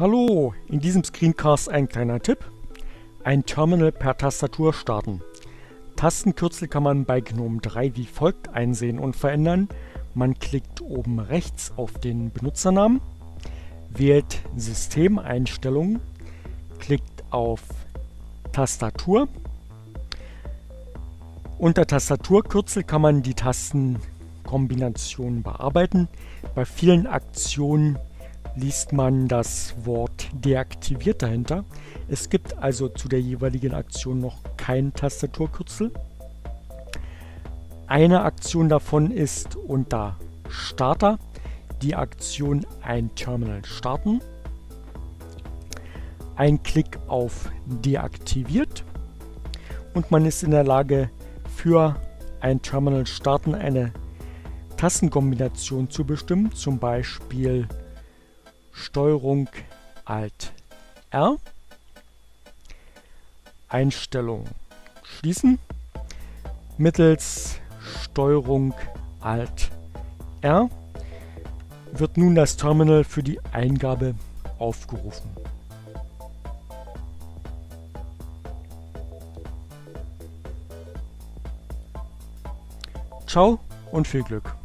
Hallo, in diesem Screencast ein kleiner Tipp. Ein Terminal per Tastatur starten. Tastenkürzel kann man bei GNOME 3 wie folgt einsehen und verändern. Man klickt oben rechts auf den Benutzernamen, wählt Systemeinstellungen, klickt auf Tastatur. Unter Tastaturkürzel kann man die Tastenkombinationen bearbeiten. Bei vielen Aktionen liest man das Wort deaktiviert dahinter. Es gibt also zu der jeweiligen Aktion noch kein Tastaturkürzel. Eine Aktion davon ist unter Starter die Aktion ein Terminal starten. Ein Klick auf deaktiviert und man ist in der Lage für ein Terminal starten eine Tastenkombination zu bestimmen, zum Beispiel Steuerung Alt R, Einstellung schließen, mittels Steuerung Alt R wird nun das Terminal für die Eingabe aufgerufen. Ciao und viel Glück!